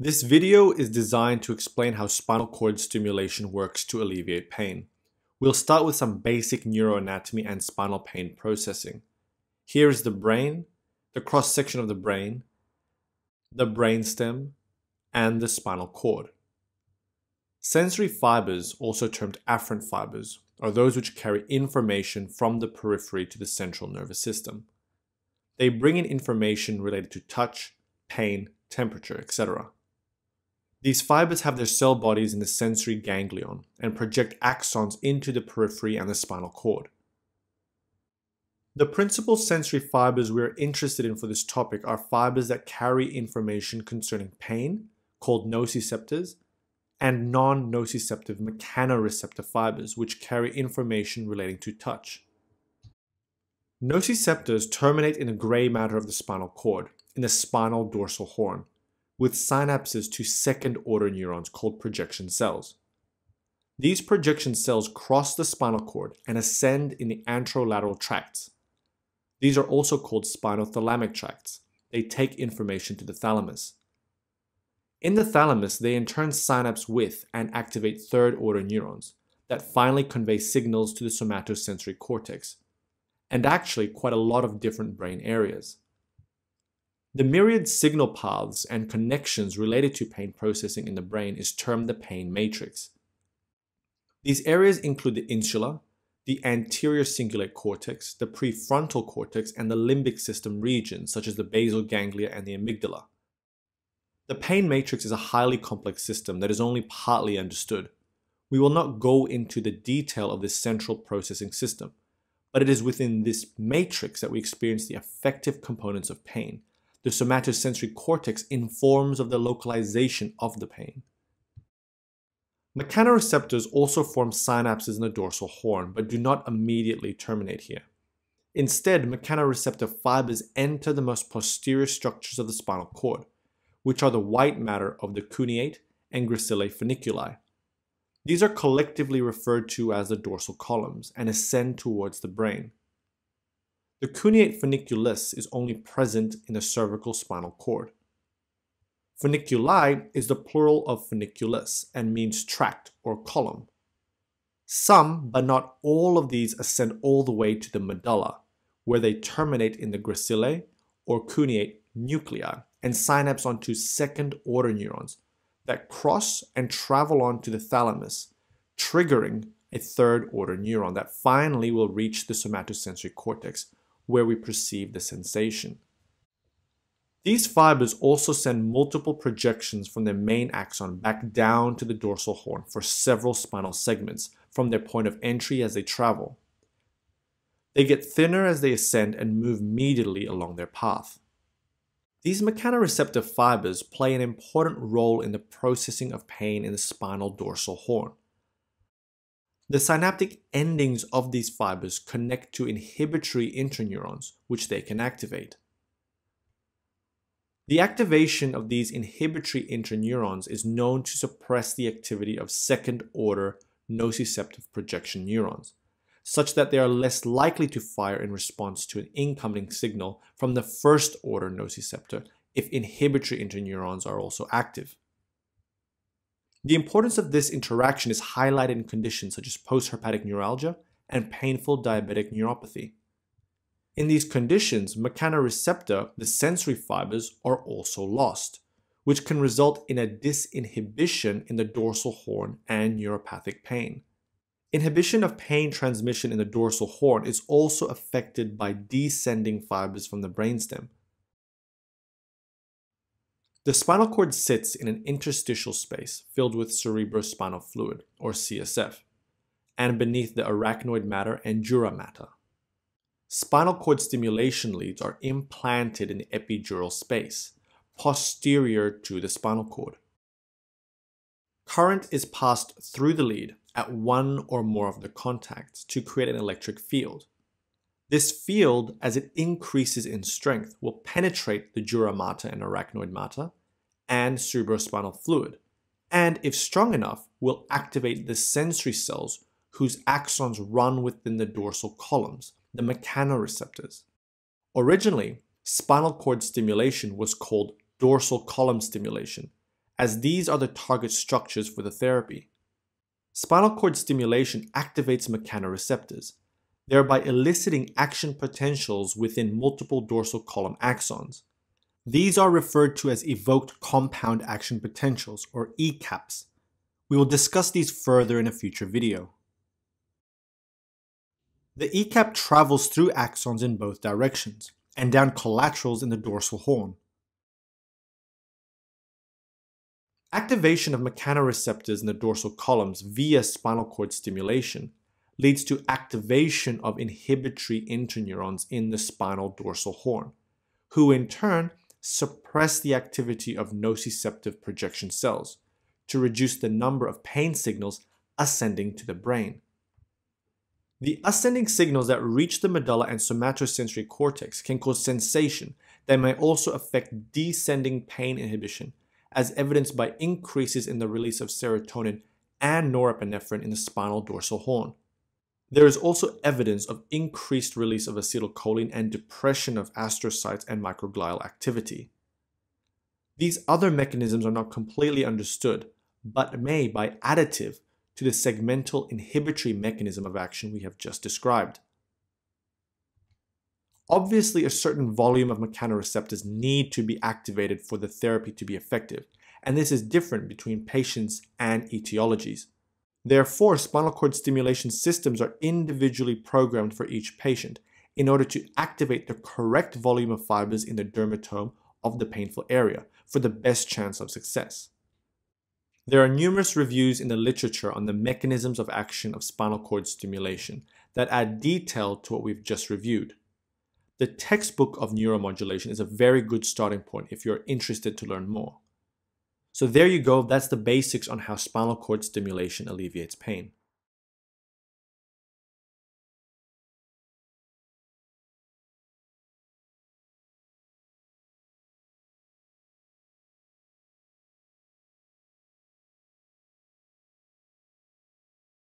This video is designed to explain how spinal cord stimulation works to alleviate pain. We'll start with some basic neuroanatomy and spinal pain processing. Here is the brain, the cross section of the brain, the brainstem, and the spinal cord. Sensory fibers, also termed afferent fibers, are those which carry information from the periphery to the central nervous system. They bring in information related to touch, pain, temperature, etc. These fibers have their cell bodies in the sensory ganglion and project axons into the periphery and the spinal cord. The principal sensory fibers we're interested in for this topic are fibers that carry information concerning pain, called nociceptors, and non-nociceptive mechanoreceptor fibers, which carry information relating to touch. Nociceptors terminate in the gray matter of the spinal cord, in the spinal dorsal horn, with synapses to second order neurons called projection cells. These projection cells cross the spinal cord and ascend in the anterolateral tracts. These are also called spinothalamic tracts. They take information to the thalamus. In the thalamus, they in turn synapse with and activate third order neurons that finally convey signals to the somatosensory cortex, and actually quite a lot of different brain areas. The myriad signal paths and connections related to pain processing in the brain is termed the pain matrix. These areas include the insula, the anterior cingulate cortex, the prefrontal cortex, and the limbic system regions such as the basal ganglia and the amygdala. The pain matrix is a highly complex system that is only partly understood. We will not go into the detail of this central processing system, but it is within this matrix that we experience the affective components of pain, the somatosensory cortex informs of the localization of the pain. Mechanoreceptors also form synapses in the dorsal horn, but do not immediately terminate here. Instead, mechanoreceptor fibers enter the most posterior structures of the spinal cord, which are the white matter of the cuneate and gracile funiculi. These are collectively referred to as the dorsal columns and ascend towards the brain. The cuneate funiculus is only present in the cervical spinal cord. Funiculi is the plural of funiculus and means tract or column. Some, but not all of these ascend all the way to the medulla, where they terminate in the gracile or cuneate nuclei and synapse onto second order neurons that cross and travel on to the thalamus, triggering a third order neuron that finally will reach the somatosensory cortex, where we perceive the sensation. These fibers also send multiple projections from their main axon back down to the dorsal horn for several spinal segments from their point of entry as they travel. They get thinner as they ascend and move medially along their path. These mechanoreceptor fibers play an important role in the processing of pain in the spinal dorsal horn. The synaptic endings of these fibers connect to inhibitory interneurons, which they can activate. The activation of these inhibitory interneurons is known to suppress the activity of second order nociceptive projection neurons, such that they are less likely to fire in response to an incoming signal from the first order nociceptor if inhibitory interneurons are also active. The importance of this interaction is highlighted in conditions such as postherpetic neuralgia and painful diabetic neuropathy. In these conditions, mechanoreceptor, the sensory fibers, are also lost, which can result in a disinhibition in the dorsal horn and neuropathic pain. Inhibition of pain transmission in the dorsal horn is also affected by descending fibers from the brainstem, the spinal cord sits in an interstitial space filled with cerebrospinal fluid, or CSF, and beneath the arachnoid mater and dura mater. Spinal cord stimulation leads are implanted in the epidural space, posterior to the spinal cord. Current is passed through the lead at one or more of the contacts to create an electric field. This field, as it increases in strength, will penetrate the dura mater and arachnoid mater and cerebrospinal fluid, and if strong enough, will activate the sensory cells whose axons run within the dorsal columns, the mechanoreceptors. Originally, spinal cord stimulation was called dorsal column stimulation, as these are the target structures for the therapy. Spinal cord stimulation activates mechanoreceptors, thereby eliciting action potentials within multiple dorsal column axons. These are referred to as evoked compound action potentials, or ECAPs. We will discuss these further in a future video. The ECAP travels through axons in both directions, and down collaterals in the dorsal horn. Activation of mechanoreceptors in the dorsal columns via spinal cord stimulation leads to activation of inhibitory interneurons in the spinal dorsal horn, who in turn suppress the activity of nociceptive projection cells to reduce the number of pain signals ascending to the brain. The ascending signals that reach the medulla and somatosensory cortex can cause sensation that may also affect descending pain inhibition as evidenced by increases in the release of serotonin and norepinephrine in the spinal dorsal horn. There is also evidence of increased release of acetylcholine and depression of astrocytes and microglial activity. These other mechanisms are not completely understood, but may, by additive to the segmental inhibitory mechanism of action we have just described. Obviously, a certain volume of mechanoreceptors need to be activated for the therapy to be effective, and this is different between patients and etiologies. Therefore, spinal cord stimulation systems are individually programmed for each patient in order to activate the correct volume of fibers in the dermatome of the painful area for the best chance of success. There are numerous reviews in the literature on the mechanisms of action of spinal cord stimulation that add detail to what we've just reviewed. The textbook of neuromodulation is a very good starting point if you're interested to learn more. So there you go, that's the basics on how spinal cord stimulation alleviates pain.